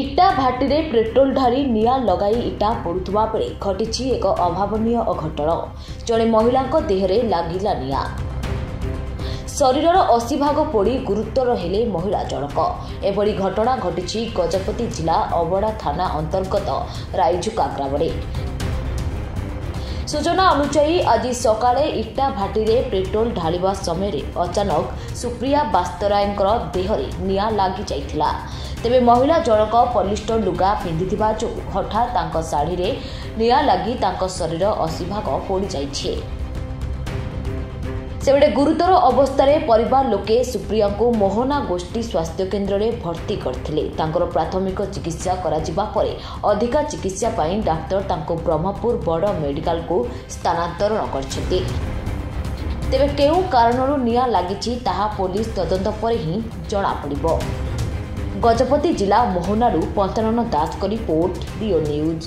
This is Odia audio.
ଇଟା ଭାଟିରେ ପେଟ୍ରୋଲ ଢାଳି ନିଆଁ ଲଗାଇ ଇଟା ପୋଡୁଥିବା ବେଳେ ଘଟିଛି ଏକ ଅଭାବନୀୟ ଅଘଟଣ। ଜଣେ ମହିଳାଙ୍କ ଦେହରେ ଲାଗିଲା ନିଆଁ। ଶରୀରର ଅଶୀ ଭାଗ ପୋଡ଼ି ଗୁରୁତର ହେଲେ ମହିଳା ଜଣକ। ଏଭଳି ଘଟଣା ଘଟିଛି ଗଜପତି ଜିଲ୍ଲା ଅବଡ଼ା ଥାନା ଅନ୍ତର୍ଗତ ରାଇଜୁକା ଗ୍ରାମରେ। ସୂଚନା ଅନୁଯାୟୀ ଆଜି ସକାଳେ ଇଟା ଭାଟିରେ ପେଟ୍ରୋଲ ଢାଳିବା ସମୟରେ ଅଚାନକ ସୁପ୍ରିୟା ବାସ୍ତରାୟଙ୍କର ଦେହରେ ନିଆଁ ଲାଗିଯାଇଥିଲା। ତେବେ ମହିଳା ଜଣକ ପଲିଷ୍ଟର ଲୁଗା ପିନ୍ଧିଥିବା ଯୋଗୁଁ ହଠାତ୍ ତାଙ୍କ ଶାଢ଼ୀରେ ନିଆଁ ଲାଗି ତାଙ୍କ ଶରୀର ଅଶୀ ଭାଗ ପୋଡ଼ିଯାଇଛି। ସେବେଳେ ଗୁରୁତର ଅବସ୍ଥାରେ ପରିବାର ଲୋକେ ସୁପ୍ରିୟାଙ୍କୁ ମୋହନା ଗୋଷ୍ଠୀ ସ୍ୱାସ୍ଥ୍ୟକେନ୍ଦ୍ରରେ ଭର୍ତ୍ତି କରିଥିଲେ। ତାଙ୍କର ପ୍ରାଥମିକ ଚିକିତ୍ସା କରାଯିବା ପରେ ଅଧିକା ଚିକିତ୍ସା ପାଇଁ ଡାକ୍ତର ତାଙ୍କୁ ବ୍ରହ୍ମପୁର ବଡ଼ ମେଡିକାଲକୁ ସ୍ଥାନାନ୍ତରଣ କରିଛନ୍ତି। ତେବେ କେଉଁ କାରଣରୁ ନିଆଁ ଲାଗିଛି ତାହା ପୋଲିସ ତଦନ୍ତ ପରେ ହିଁ ଜଣାପଡ଼ିବ। ଗଜପତି ଜିଲ୍ଲା મહોનાડુ પંચાણુનો દાસ કરી પોર્ટ ନ୍ୟୁଜ୍